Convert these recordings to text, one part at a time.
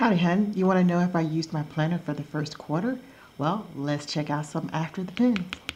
Howdy, hun. You want to know if I used my planner for the first quarter? Well, let's check out some after the pens.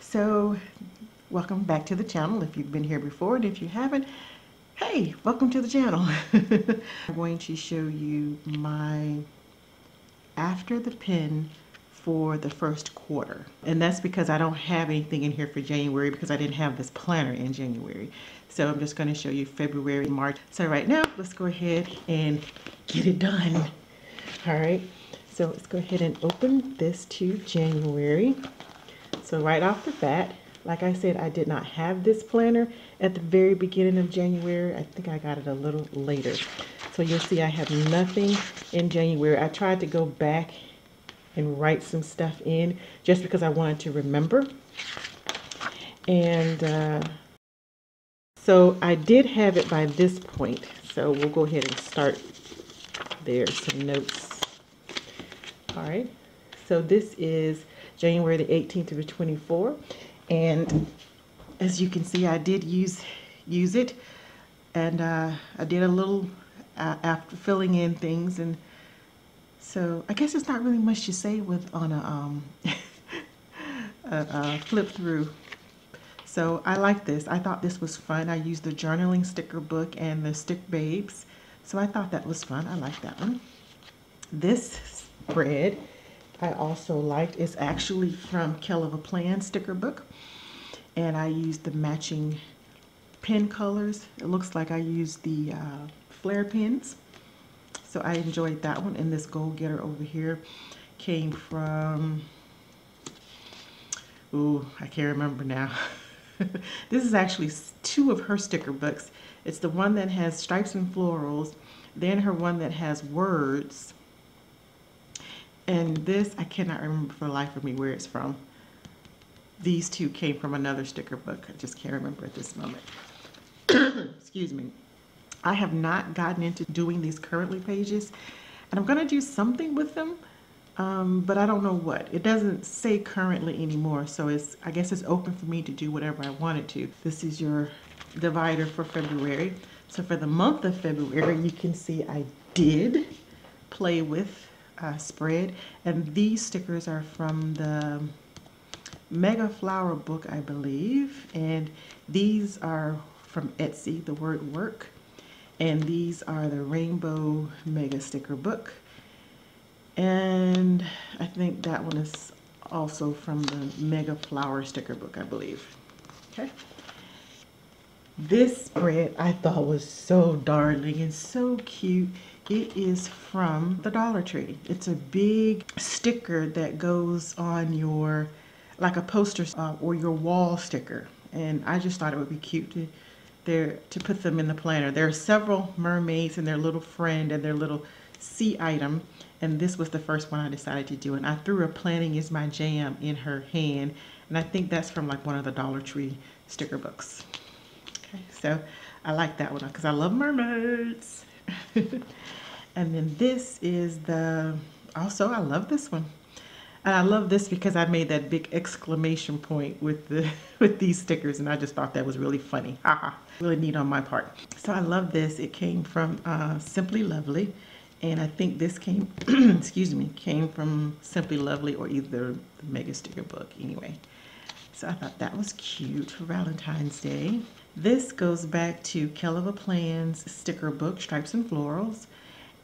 So, welcome back to the channel if you've been here before, and if you haven't, hey, welcome to the channel. I'm going to show you my after the pen for the first quarter. And that's because I don't have anything in here for January because I didn't have this planner in January. So I'm just going to show you February, March. So right now, let's go ahead and get it done. All right. So let's go ahead and open this to January. So right off the bat, like I said, I did not have this planner at the very beginning of January. I think I got it a little later. So you'll see I have nothing in January. I tried to go back and write some stuff in just because I wanted to remember. And uh, so I did have it by this point. So we'll go ahead and start there, some notes. All right. So this is January the 18th through the 24th. And as you can see, I did use use it, and uh, I did a little uh, after filling in things, and so I guess it's not really much to say with on a, um, a, a flip through. So I like this. I thought this was fun. I used the journaling sticker book and the stick babes. So I thought that was fun. I like that one. This spread I also liked. It's actually from Kell of a Plan sticker book. And I used the matching pen colors. It looks like I used the uh, Flair pens. So I enjoyed that one. And this Goal Getter over here came from, ooh, I can't remember now. this is actually two of her sticker books. It's the one that has stripes and florals, then her one that has words, and this, I cannot remember for the life of me where it's from. These two came from another sticker book. I just can't remember at this moment. Excuse me. I have not gotten into doing these currently pages, and I'm going to do something with them, um, but I don't know what. It doesn't say currently anymore, so it's I guess it's open for me to do whatever I wanted to. This is your divider for February. So for the month of February, you can see I did play with uh, spread. And these stickers are from the Mega Flower book, I believe. And these are from Etsy, the word work. And these are the Rainbow Mega Sticker book. And I think that one is also from the Mega Flower sticker book, I believe. Okay. This spread I thought was so darling and so cute. It is from the Dollar Tree. It's a big sticker that goes on your, like a poster uh, or your wall sticker. And I just thought it would be cute to, there, to put them in the planner. There are several mermaids and their little friend and their little sea item. And this was the first one I decided to do. And I threw a planning is my jam in her hand. And I think that's from like one of the Dollar Tree sticker books. Okay, so I like that one because I love mermaids. And then this is the, also I love this one. And I love this because I made that big exclamation point with the with these stickers and I just thought that was really funny. Haha, really neat on my part. So I love this. It came from uh, Simply Lovely. And I think this came, excuse me, came from Simply Lovely or either the Mega Sticker book anyway. So I thought that was cute for Valentine's Day. This goes back to Keleva Plans sticker book, Stripes and Florals.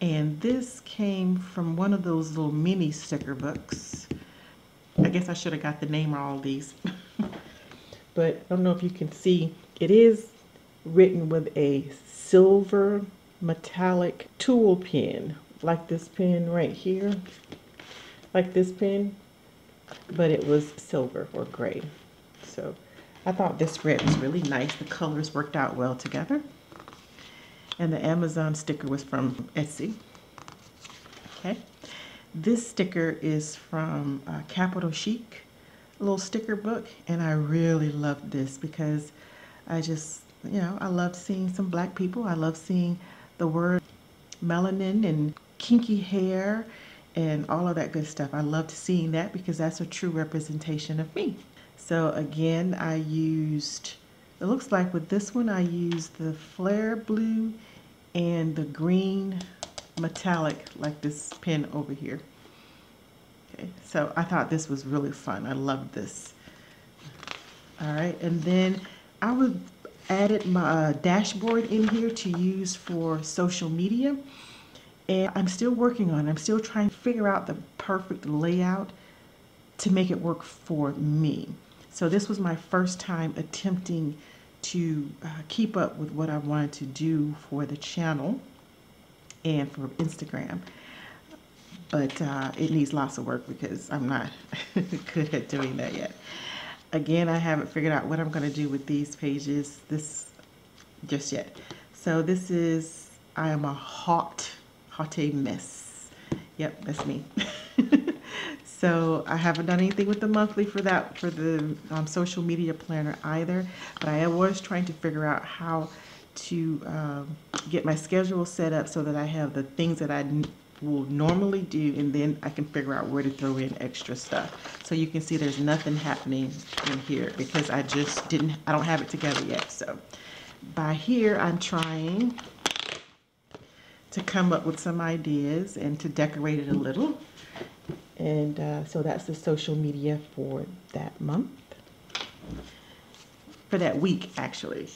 And this came from one of those little mini sticker books. I guess I should have got the name of all these. but I don't know if you can see, it is written with a silver metallic tool pen, like this pen right here, like this pen, but it was silver or gray. So I thought this red was really nice. The colors worked out well together. And the Amazon sticker was from Etsy. Okay. This sticker is from uh, Capital Chic. little sticker book, and I really loved this because I just, you know, I love seeing some black people. I love seeing the word melanin and kinky hair and all of that good stuff. I loved seeing that because that's a true representation of me. So again, I used, it looks like with this one, I used the Flair blue and the green metallic, like this pen over here. Okay, so I thought this was really fun. I loved this. All right, and then I would added my uh, dashboard in here to use for social media. And I'm still working on it. I'm still trying to figure out the perfect layout to make it work for me. So this was my first time attempting to uh, keep up with what I wanted to do for the channel and for Instagram. But uh, it needs lots of work because I'm not good at doing that yet. Again, I haven't figured out what I'm going to do with these pages this just yet. So this is, I am a hot, hot mess. Yep, that's me. so I haven't done anything with the monthly for that, for the um, social media planner either. But I was trying to figure out how to um, get my schedule set up so that I have the things that I will normally do and then I can figure out where to throw in extra stuff. So you can see there's nothing happening in here because I just didn't, I don't have it together yet. So by here I'm trying to come up with some ideas and to decorate it a little. And uh, so that's the social media for that month. For that week, actually,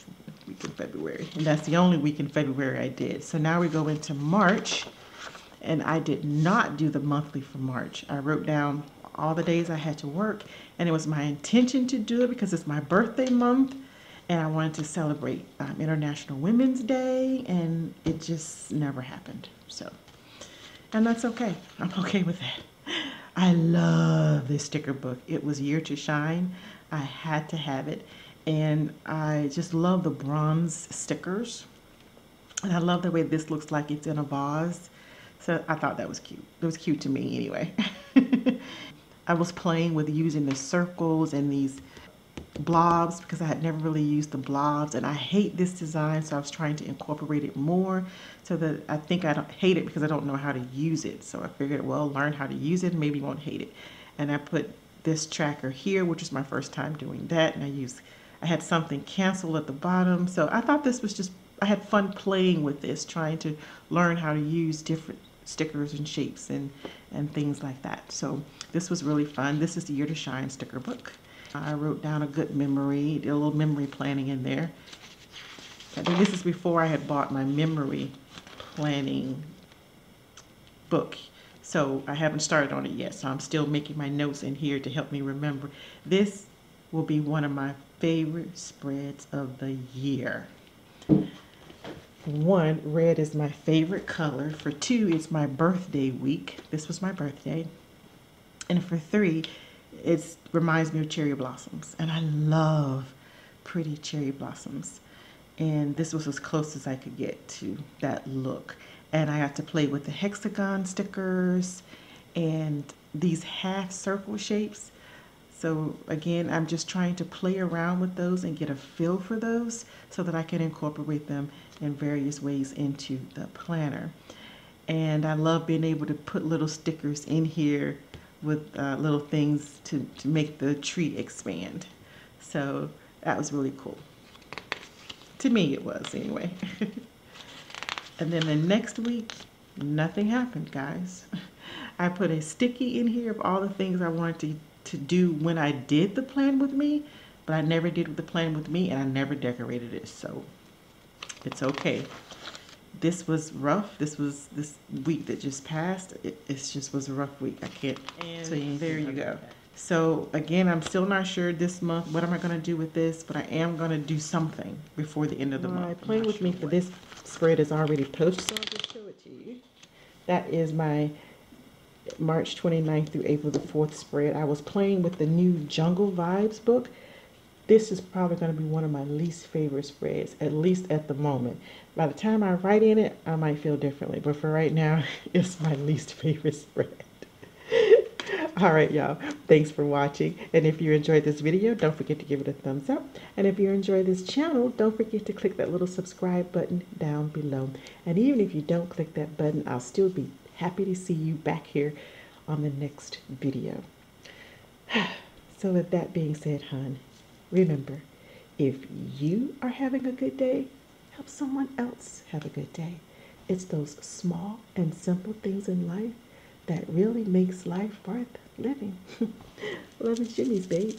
week in February. And that's the only week in February I did. So now we go into March and I did not do the monthly for March. I wrote down all the days I had to work, and it was my intention to do it because it's my birthday month, and I wanted to celebrate um, International Women's Day, and it just never happened. So, and that's okay. I'm okay with that. I love this sticker book. It was Year to Shine. I had to have it, and I just love the bronze stickers. And I love the way this looks like it's in a vase. So I thought that was cute. It was cute to me anyway. I was playing with using the circles and these blobs because I had never really used the blobs and I hate this design so I was trying to incorporate it more so that I think I don't hate it because I don't know how to use it so I figured well learn how to use it maybe won't hate it and I put this tracker here which is my first time doing that and I used I had something cancel at the bottom so I thought this was just I had fun playing with this trying to learn how to use different stickers and shapes and, and things like that. So this was really fun. This is the Year to Shine sticker book. I wrote down a good memory, did a little memory planning in there. I think this is before I had bought my memory planning book. So I haven't started on it yet. So I'm still making my notes in here to help me remember. This will be one of my favorite spreads of the year one, red is my favorite color. For two, it's my birthday week. This was my birthday. And for three, it reminds me of cherry blossoms. And I love pretty cherry blossoms. And this was as close as I could get to that look. And I got to play with the hexagon stickers and these half circle shapes. So again, I'm just trying to play around with those and get a feel for those so that I can incorporate them in various ways into the planner. And I love being able to put little stickers in here with uh, little things to, to make the tree expand. So that was really cool. To me it was anyway. and then the next week, nothing happened guys. I put a sticky in here of all the things I wanted to to do when I did the plan with me, but I never did the plan with me and I never decorated it. So it's okay. This was rough. This was this week that just passed. It it's just was a rough week. I can't and tell you There you go. So again, I'm still not sure this month what am I going to do with this, but I am going to do something before the end of the All month. Right, playing with sure me for this spread is already posted, so I'll just show it to you. That is my March 29th through April the 4th spread. I was playing with the new Jungle Vibes book. This is probably going to be one of my least favorite spreads, at least at the moment. By the time I write in it, I might feel differently, but for right now, it's my least favorite spread. All right, y'all. Thanks for watching. And if you enjoyed this video, don't forget to give it a thumbs up. And if you enjoy this channel, don't forget to click that little subscribe button down below. And even if you don't click that button, I'll still be happy to see you back here on the next video. So with that being said, hon, remember, if you are having a good day, help someone else have a good day. It's those small and simple things in life that really makes life worth living. Love and Shimmies, babe.